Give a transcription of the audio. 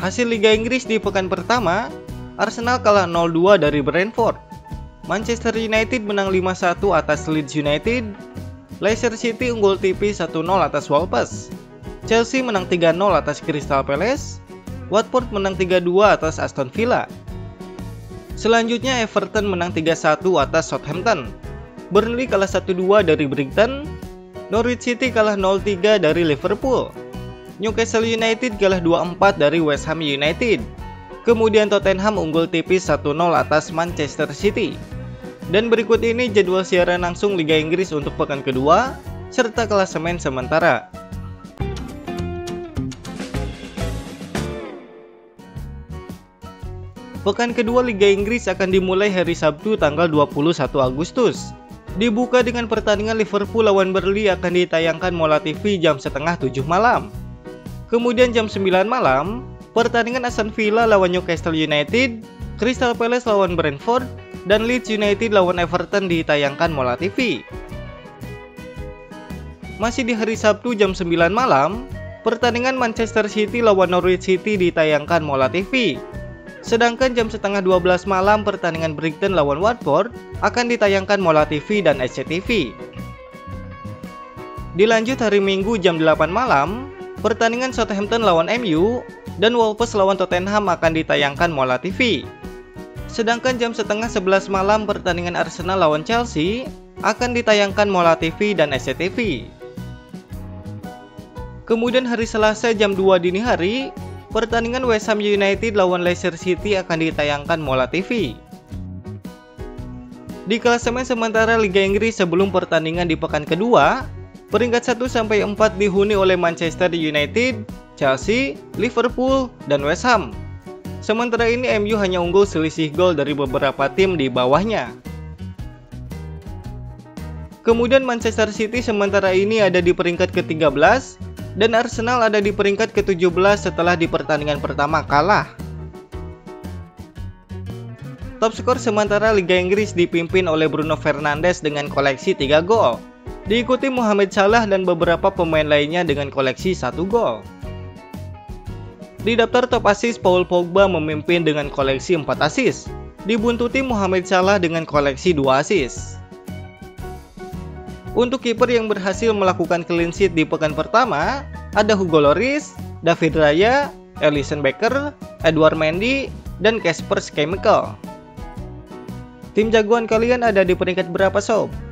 Hasil Liga Inggris di pekan pertama, Arsenal kalah 0-2 dari Brentford. Manchester United menang 5-1 atas Leeds United. Leicester City unggul tipis 1-0 atas Wolves. Chelsea menang 3-0 atas Crystal Palace. Watford menang 3-2 atas Aston Villa. Selanjutnya Everton menang 3-1 atas Southampton. Burnley kalah 1-2 dari Brighton. Norwich City kalah 0-3 dari Liverpool. Newcastle United kalah 2-4 dari West Ham United. Kemudian Tottenham unggul tipis 1-0 atas Manchester City. Dan berikut ini jadwal siaran langsung Liga Inggris untuk pekan kedua serta klasemen sementara. Pekan kedua Liga Inggris akan dimulai hari Sabtu tanggal 21 Agustus. Dibuka dengan pertandingan Liverpool lawan Burnley akan ditayangkan Mola TV jam setengah 7 malam. Kemudian jam 9 malam, pertandingan Aston Villa lawan Newcastle United, Crystal Palace lawan Brentford, dan Leeds United lawan Everton ditayangkan Mola TV. Masih di hari Sabtu jam 9 malam, pertandingan Manchester City lawan Norwich City ditayangkan Mola TV. Sedangkan jam setengah 12 malam pertandingan Brighton lawan Watford akan ditayangkan Mola TV dan SCTV. Dilanjut hari Minggu jam 8 malam, pertandingan Southampton lawan MU dan Wolves lawan Tottenham akan ditayangkan Mola TV. Sedangkan jam setengah 11 malam pertandingan Arsenal lawan Chelsea akan ditayangkan Mola TV dan SCTV. Kemudian hari Selasa jam 2 dini hari, pertandingan West Ham United lawan Leicester City akan ditayangkan Mola TV. Di klasemen sementara Liga Inggris sebelum pertandingan di pekan kedua, peringkat 1 sampai 4 dihuni oleh Manchester United, Chelsea, Liverpool, dan West Ham. Sementara ini MU hanya unggul selisih gol dari beberapa tim di bawahnya. Kemudian Manchester City sementara ini ada di peringkat ke-13 dan Arsenal ada di peringkat ke-17 setelah di pertandingan pertama kalah. Top skor sementara Liga Inggris dipimpin oleh Bruno Fernandes dengan koleksi 3 gol. Diikuti Mohamed Salah dan beberapa pemain lainnya dengan koleksi 1 gol. Di daftar top assist, Paul Pogba memimpin dengan koleksi 4 assist. Dibuntuti Mohamed Salah dengan koleksi 2 assist. Untuk kiper yang berhasil melakukan clean sheet di pekan pertama, ada Hugo Lloris, David Raya, Ellison Becker, Edward Mendy, dan Casper Schmeichel. Tim jagoan kalian ada di peringkat berapa sob?